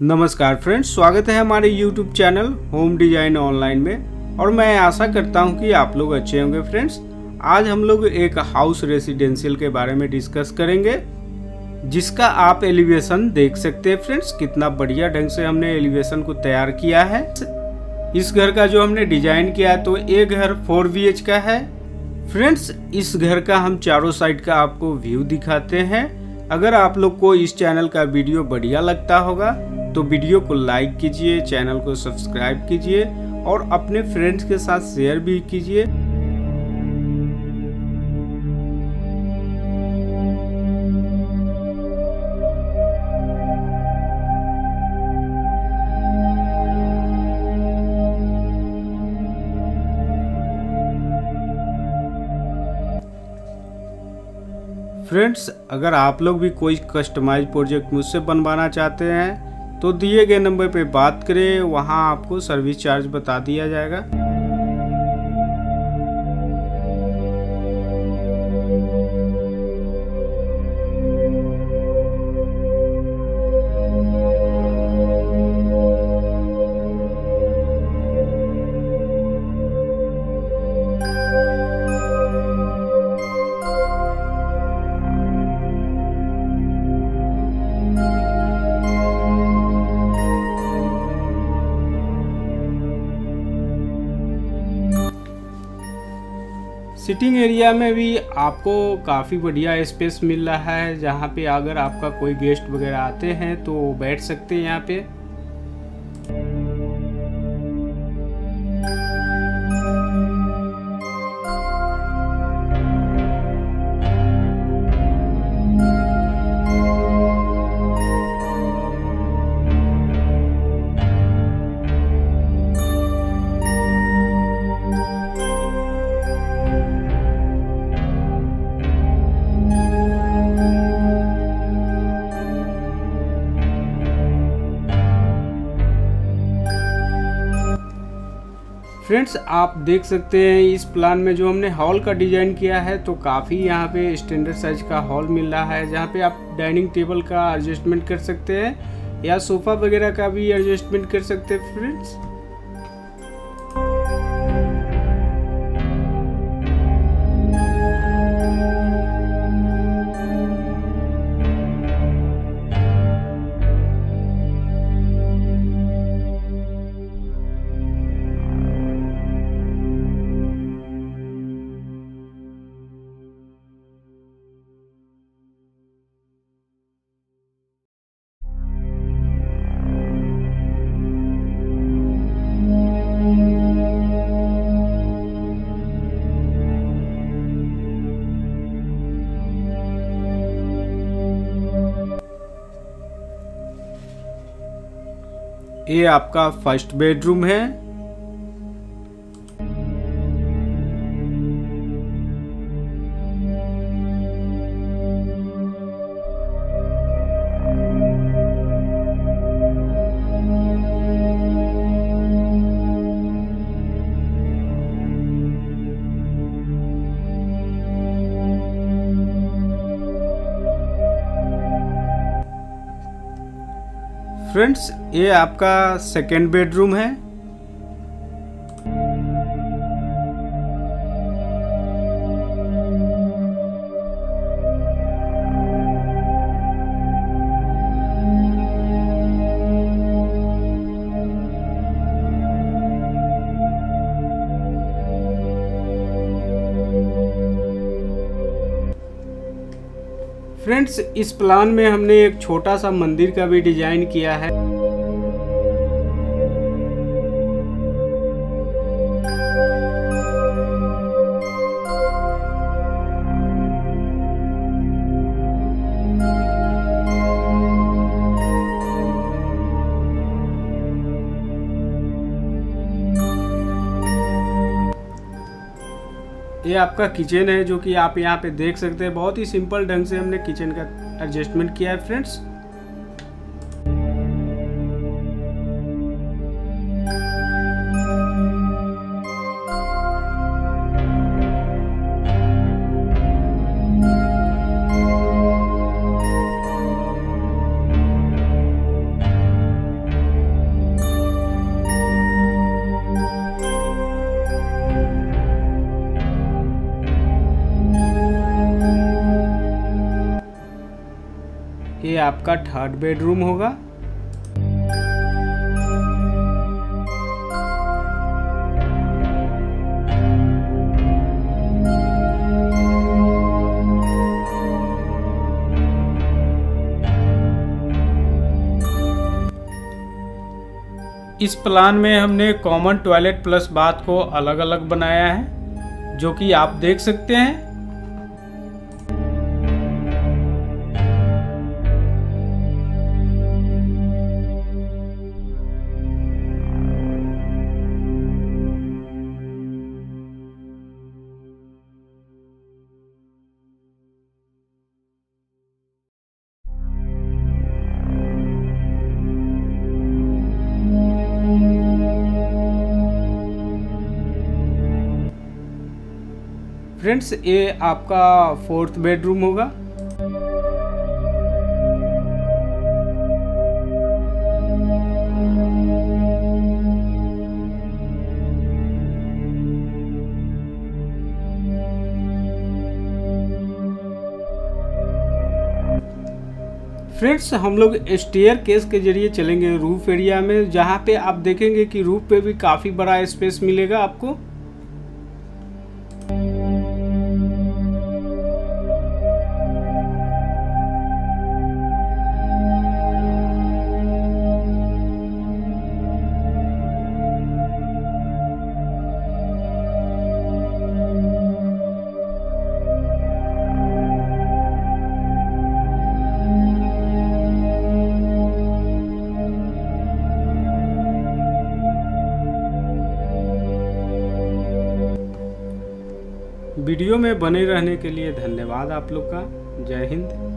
नमस्कार फ्रेंड्स, स्वागत है हमारे YouTube channel home design online में। और मैं आशा करता हूँ कि आप लोग अच्छे होंगे फ्रेंड्स। आज हम लोग एक हाउस रेसिडेंशियल के बारे में डिस्कस करेंगे, जिसका आप एलिवेशन देख सकते हैं फ्रेंड्स। कितना बढ़िया ढंग से हमने एलिवेशन को तैयार किया है। इस घर का जो हमने डिज़ाइन किया है तो ये घर फोर बी का है। फ्रेंड्स, इस घर का हम चारों साइड का आपको व्यू दिखाते हैं। अगर आप लोग को इस चैनल का वीडियो बढ़िया लगता होगा तो वीडियो को लाइक कीजिए, चैनल को सब्सक्राइब कीजिए और अपने फ्रेंड्स के साथ शेयर भी कीजिए। फ्रेंड्स, अगर आप लोग भी कोई कस्टमाइज प्रोजेक्ट मुझसे बनवाना चाहते हैं तो दिए गए नंबर पे बात करें वहाँ आपको सर्विस चार्ज बता दिया जाएगा। सिटिंग एरिया में भी आपको काफ़ी बढ़िया स्पेस मिल रहा है, जहाँ पे अगर आपका कोई गेस्ट वगैरह आते हैं तो बैठ सकते हैं यहाँ पे। फ्रेंड्स, आप देख सकते हैं इस प्लान में जो हमने हॉल का डिज़ाइन किया है तो काफ़ी यहाँ पे स्टैंडर्ड साइज़ का हॉल मिल रहा है, जहाँ पे आप डाइनिंग टेबल का एडजस्टमेंट कर सकते हैं या सोफ़ा वगैरह का भी एडजस्टमेंट कर सकते हैं फ्रेंड्स ये आपका फ़र्स्ट बेडरूम है। फ्रेंड्स ये आपका सेकेंड बेडरूम है। फ्रेंड्स इस प्लान में हमने एक छोटा सा मंदिर का भी डिज़ाइन किया है। ये आपका किचन है जो कि आप यहाँ पे देख सकते हैं। बहुत ही सिंपल ढंग से हमने किचन का एडजस्टमेंट किया है फ्रेंड्स आपका थर्ड बेडरूम होगा। इस प्लान में हमने कॉमन टॉयलेट प्लस बाथ को अलग अलग बनाया है, जो कि आप देख सकते हैं। फ्रेंड्स, ये आपका फोर्थ बेडरूम होगा। फ्रेंड्स, हम लोग स्टेयर केस के ज़रिए चलेंगे रूफ एरिया में, जहाँ पे आप देखेंगे कि रूफ पे भी काफ़ी बड़ा स्पेस मिलेगा आपको। वीडियो में बने रहने के लिए धन्यवाद आप लोग का। जय हिंद।